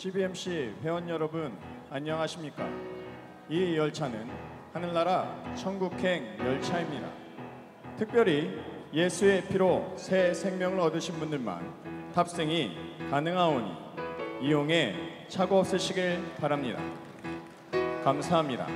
CBMC 회원 여러분 안녕하십니까? 이 열차는 하늘나라 천국행 열차입니다. 특별히 예수의 피로 새 생명을 얻으신 분들만 탑승이 가능하오니 이용에 착오 없으시길 바랍니다. 감사합니다.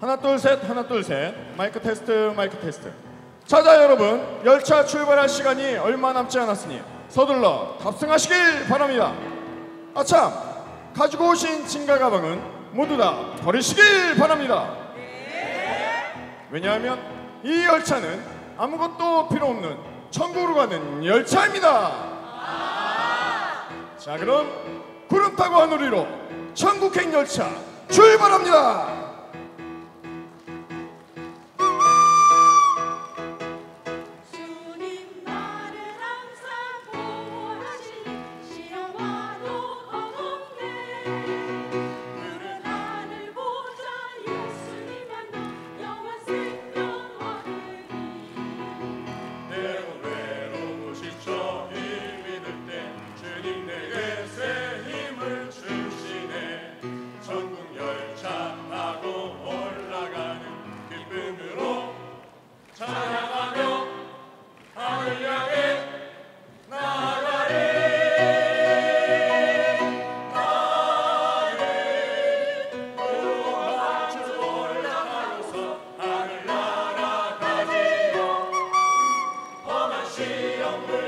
하나 둘 셋 하나 둘 셋. 마이크 테스트 마이크 테스트. 자자 여러분. 열차 출발할 시간이 얼마 남지 않았으니 서둘러 탑승하시길 바랍니다. 아참 가지고 오신 짐과 가방은 모두 다 버리시길 바랍니다. 왜냐하면 이 열차는 아무것도 필요 없는 천국으로 가는 열차입니다. 자 그럼 구름 타고 하늘위로 천국행 열차 출발합니다 Yahweh.